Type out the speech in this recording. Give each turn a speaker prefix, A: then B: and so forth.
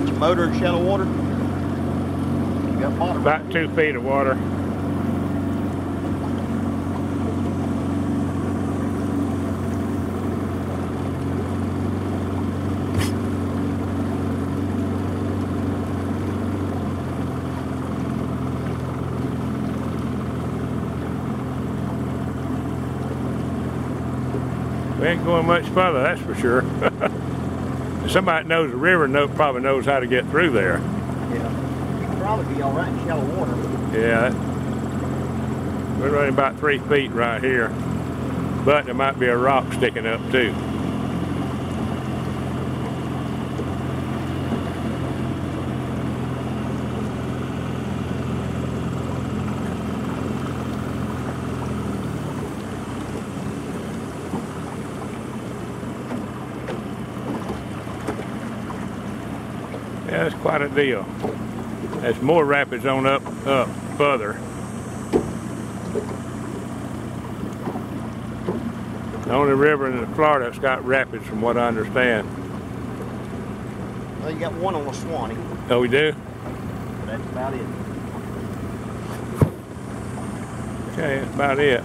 A: Got your motor in shallow water? You got bottom.
B: About two feet of water. We ain't going much further, that's for sure. Somebody that knows the river know, probably knows how to get through there.
A: Yeah. You can probably be all right in shallow water.
B: Yeah. We're running about three feet right here. But there might be a rock sticking up too. Yeah, it's quite a deal. There's more rapids on up, up further. The only river in Florida that's got rapids from what I understand.
A: Well, you got one on the Swanee.
B: Oh, we do?
A: That's about it.
B: Okay, that's about it.